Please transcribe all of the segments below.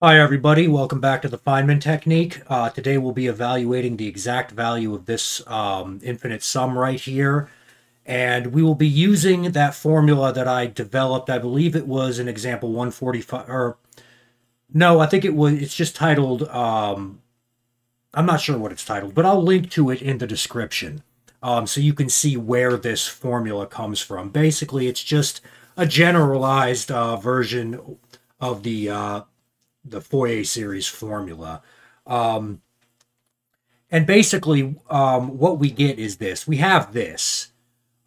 Hi everybody, welcome back to the Feynman technique. Uh, today we'll be evaluating the exact value of this um, infinite sum right here. And we will be using that formula that I developed. I believe it was in example 145, or no, I think it was, it's just titled, um, I'm not sure what it's titled, but I'll link to it in the description. Um, so you can see where this formula comes from. Basically, it's just a generalized uh, version of the uh, the Fourier series formula. Um, and basically, um, what we get is this. We have this.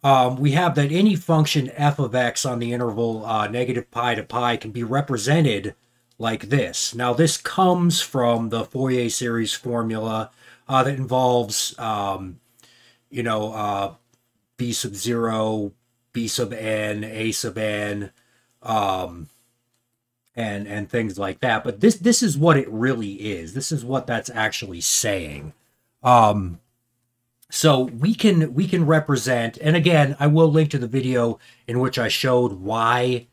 Um, we have that any function f of x on the interval uh, negative pi to pi can be represented like this. Now, this comes from the Fourier series formula uh, that involves, um, you know, uh, b sub 0, b sub n, a sub n, um, and and things like that. But this this is what it really is. This is what that's actually saying. Um, so we can we can represent, and again, I will link to the video in which I showed why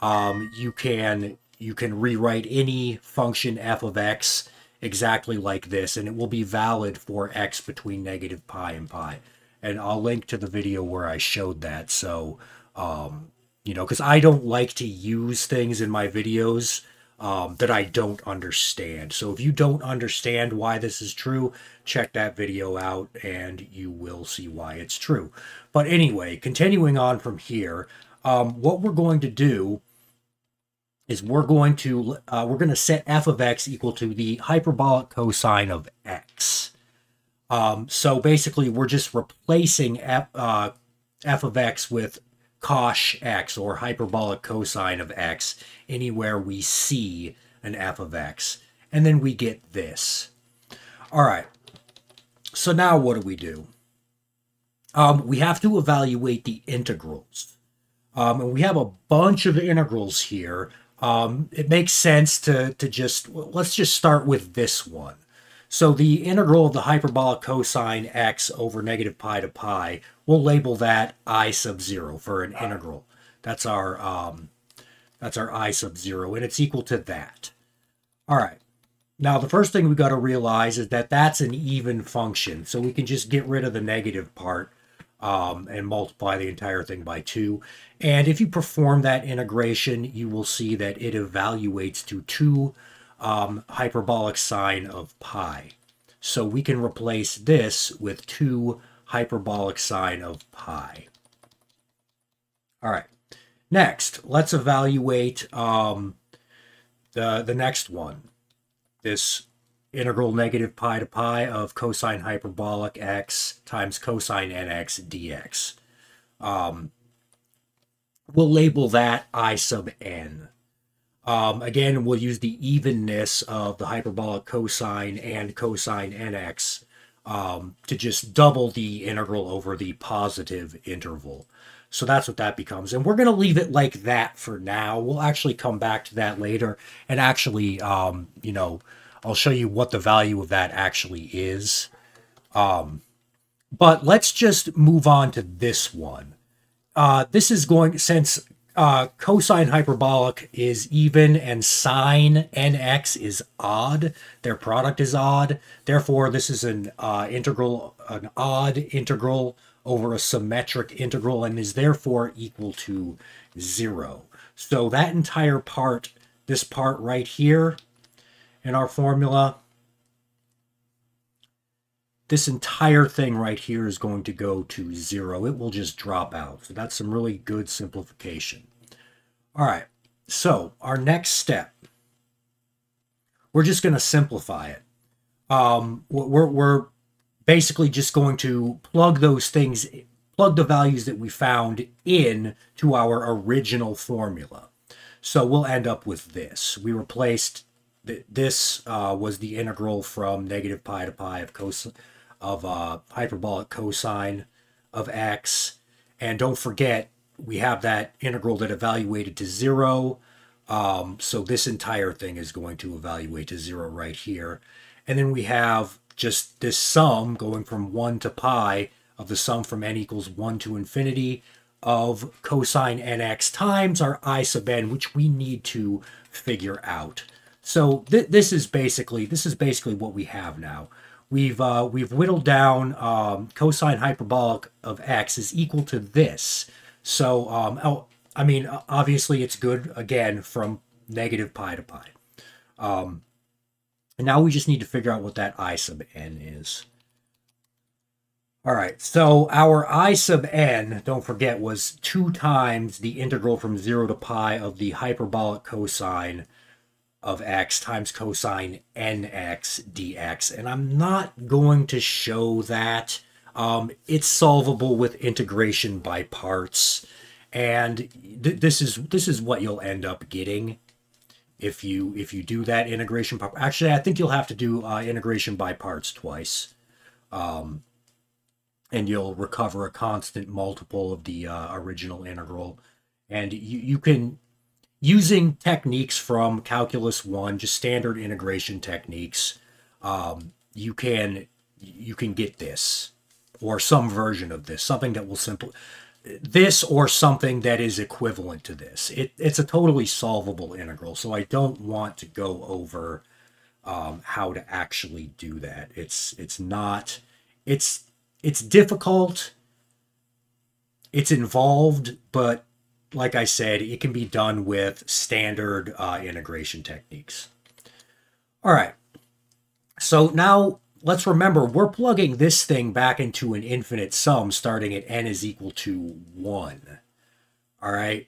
um, you can you can rewrite any function f of x exactly like this, and it will be valid for x between negative pi and pi. And I'll link to the video where I showed that. So um, you know, because I don't like to use things in my videos um, that I don't understand. So if you don't understand why this is true, check that video out and you will see why it's true. But anyway, continuing on from here, um, what we're going to do is we're going to uh, we're going to set f of x equal to the hyperbolic cosine of x. Um, so basically, we're just replacing f, uh, f of x with cosh x or hyperbolic cosine of x anywhere we see an f of x. And then we get this. All right. So now what do we do? Um, we have to evaluate the integrals. Um, and we have a bunch of integrals here. Um, it makes sense to, to just, let's just start with this one. So the integral of the hyperbolic cosine x over negative pi to pi, we'll label that i sub 0 for an integral. That's our um, that's our i sub 0, and it's equal to that. All right. Now, the first thing we've got to realize is that that's an even function, so we can just get rid of the negative part um, and multiply the entire thing by 2. And if you perform that integration, you will see that it evaluates to 2 um, hyperbolic sine of pi. So we can replace this with 2 hyperbolic sine of pi. All right. Next, let's evaluate um, the, the next one. This integral negative pi to pi of cosine hyperbolic x times cosine nx dx. Um, we'll label that i sub n. Um, again, we'll use the evenness of the hyperbolic cosine and cosine nx um, to just double the integral over the positive interval. So that's what that becomes. And we're going to leave it like that for now. We'll actually come back to that later and actually, um, you know, I'll show you what the value of that actually is. Um, but let's just move on to this one. Uh, this is going, since uh, cosine hyperbolic is even and sine nx is odd. Their product is odd. Therefore, this is an uh, integral, an odd integral over a symmetric integral and is therefore equal to zero. So that entire part, this part right here in our formula, this entire thing right here is going to go to zero. It will just drop out. So that's some really good simplification. All right, so our next step, we're just going to simplify it. Um, we're, we're basically just going to plug those things, plug the values that we found in to our original formula. So we'll end up with this. We replaced this uh, was the integral from negative pi to pi of cos of uh, hyperbolic cosine of x. And don't forget, we have that integral that evaluated to zero. Um, so this entire thing is going to evaluate to zero right here. And then we have just this sum going from 1 to pi of the sum from n equals 1 to infinity of cosine nx times our i sub n, which we need to figure out. So th- this is basically this is basically what we have now. We've uh, we've whittled down um, cosine hyperbolic of x is equal to this. So um, oh, I mean obviously it's good again from negative pi to pi. Um, and now we just need to figure out what that i sub n is. All right, so our i sub n, don't forget, was 2 times the integral from 0 to pi of the hyperbolic cosine of x times cosine nx dx. And I'm not going to show that. Um, it's solvable with integration by parts. And th this is this is what you'll end up getting if you if you do that integration. Actually, I think you'll have to do uh, integration by parts twice. Um, and you'll recover a constant multiple of the uh, original integral. And you, you can, using techniques from Calculus 1, just standard integration techniques, um, you can you can get this or some version of this, something that will simply this or something that is equivalent to this. It, it's a totally solvable integral, so I don't want to go over um, how to actually do that. It's it's not it's it's difficult, it's involved, but like I said, it can be done with standard uh, integration techniques. All right, so now let's remember we're plugging this thing back into an infinite sum starting at n is equal to 1. All right,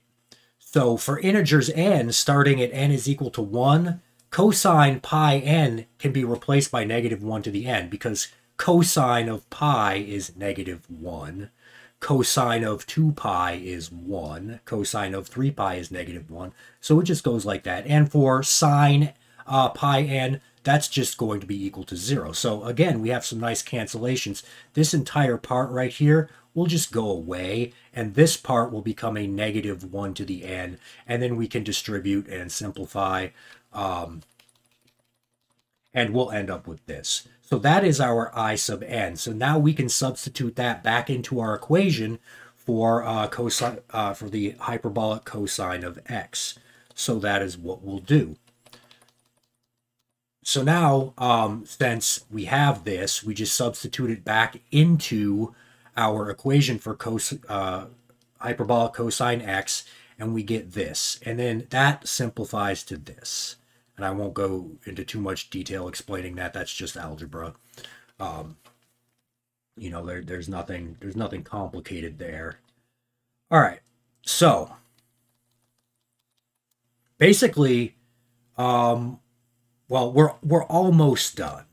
so for integers n starting at n is equal to 1, cosine pi n can be replaced by negative 1 to the n because cosine of pi is negative 1. Cosine of 2 pi is 1. Cosine of 3 pi is negative 1. So it just goes like that. And for sine uh, pi n, that's just going to be equal to 0. So again, we have some nice cancellations. This entire part right here will just go away, and this part will become a negative 1 to the n, and then we can distribute and simplify, um, and we'll end up with this. So that is our I sub n. So now we can substitute that back into our equation for uh, cosine uh, for the hyperbolic cosine of x. So that is what we'll do. So now, um, since we have this, we just substitute it back into our equation for cos uh, hyperbolic cosine x, and we get this. And then that simplifies to this and I won't go into too much detail explaining that. That's just algebra. Um, you know, there, there's nothing there's nothing complicated there. All right, so basically, um, well, we're we're almost done.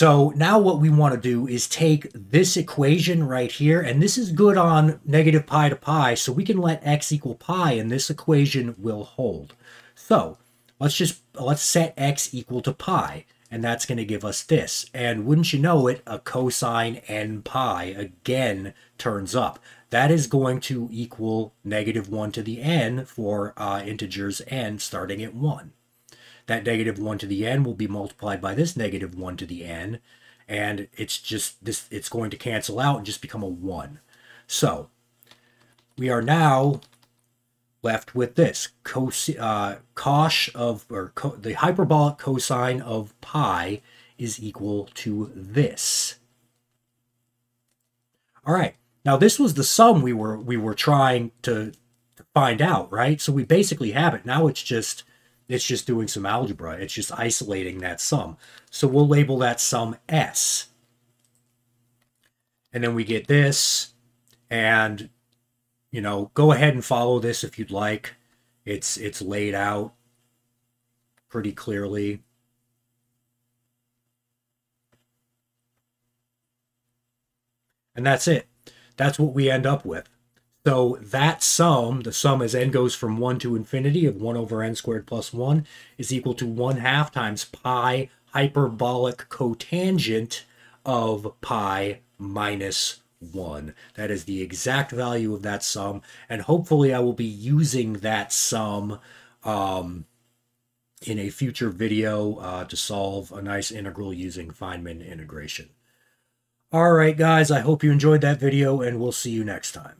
So now what we want to do is take this equation right here, and this is good on negative pi to pi, so we can let x equal pi, and this equation will hold. So let's just, let's set x equal to pi, and that's going to give us this. And wouldn't you know it, a cosine n pi again turns up. That is going to equal negative 1 to the n for uh, integers n starting at 1. That negative 1 to the n will be multiplied by this negative 1 to the n, and it's just this it's going to cancel out and just become a 1. So we are now left with this cos uh, cosh of or co the hyperbolic cosine of pi is equal to this. All right. Now this was the sum we were we were trying to, to find out, right? So we basically have it. Now it's just it's just doing some algebra. It's just isolating that sum. So we'll label that sum S. And then we get this. And, you know, go ahead and follow this if you'd like. It's, it's laid out pretty clearly. And that's it. That's what we end up with. So that sum, the sum as n goes from 1 to infinity of 1 over n squared plus 1 is equal to 1 half times pi hyperbolic cotangent of pi minus 1. That is the exact value of that sum, and hopefully I will be using that sum um, in a future video uh, to solve a nice integral using Feynman integration. All right, guys, I hope you enjoyed that video, and we'll see you next time.